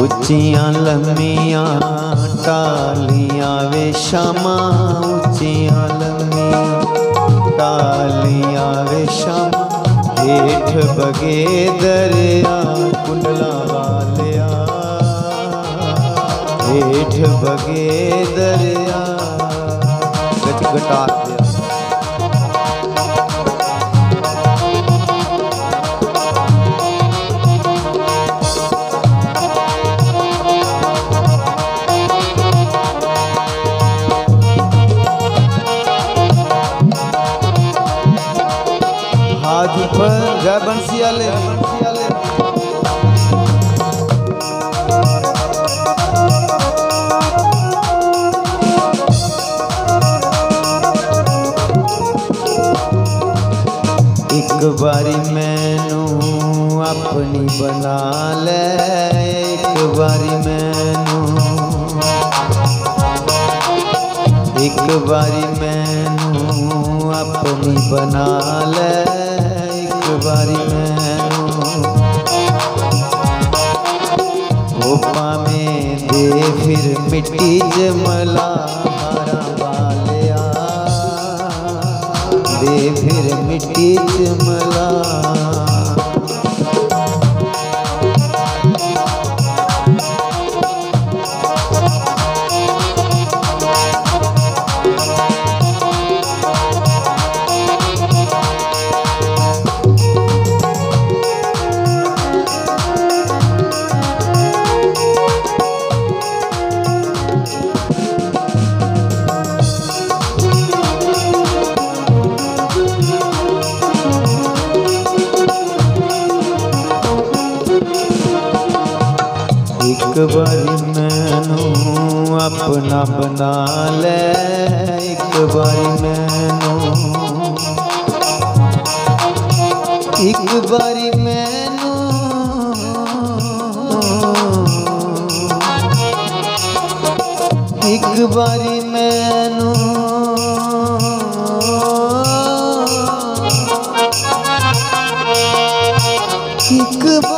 ਉੱਚੀਆਂ ਲੰਮੀਆਂ ਟਾਲੀਆਂ ਵੇ ਸ਼ਾਮਾਂ ਉੱਚੀਆਂ ਲੰਮੀਆਂ ਟਾਲੀਆਂ ਵੇ ਸ਼ਾਮਾਂ ਹੇਠ ਬਗੇ ਦਰਿਆ ਕੁੰਡਲਾ ਵਾਲਿਆ ਹੇਠ ਬਗੇ ਦਰਿਆ ਗਟ ਗਟਾ जय बंसियाल। एक बारी मैनू अपनी बना ले, एक बारी मैनू। एक बारी मैनू अपनी बना ले। ਵਾਰੀ ਮੈਨੂੰ ਉਹ ਪਾਵੇਂ ਦੇ ਫਿਰ ਮਿੱਟੀ ਚ ਮਲਾ ਮਾਰਾ ਵਾਲਿਆ ਦੇ ਫਿਰ ਮਿੱਟੀ ਚ ਮਲਾ एक बारी मैनू अपना बना ले। एक बारी मैनू। एक बारी मैनू। एक बारी मैनू। एक बारी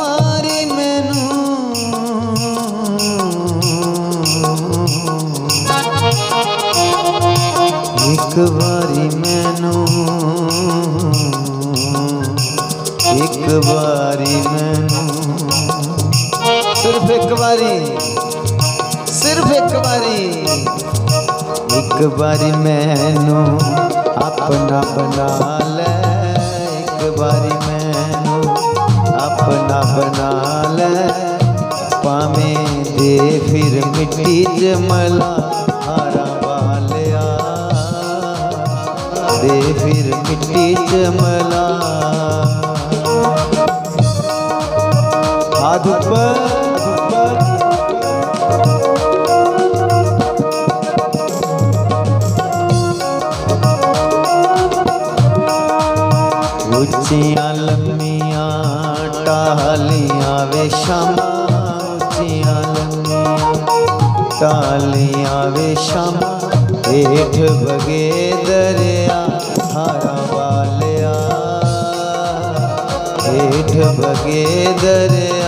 ਇੱਕ ਵਾਰੀ ਮੈਨੂੰ ਇੱਕ ਵਾਰੀ ਮੈਨੂੰ ਸਿਰਫ ਇੱਕ ਵਾਰੀ ਸਿਰਫ ਇੱਕ ਵਾਰੀ ਇੱਕ ਵਾਰੀ ਮੈਨੂੰ ਆਪਣਾ ਬਣਾ ਲੈ ਇੱਕ ਵਾਰੀ ਮੈਨੂੰ ਆਪਣਾ ਬਣਾ ਲੈ ਪਾਵੇਂ ਦੇ ਫਿਰ ਮਿੱਟੀ ਚ ਮਲਾ ਹਾਰਾ दे फिर मिट्टी चमला। हाथ पर ऊंचियाँ लम्बियाँ टालियाँ वे क्षमा ऊंचियाँ लम्बियाँ वे हेठ बगे दरे हारा वालिया हेठ बगे दरे।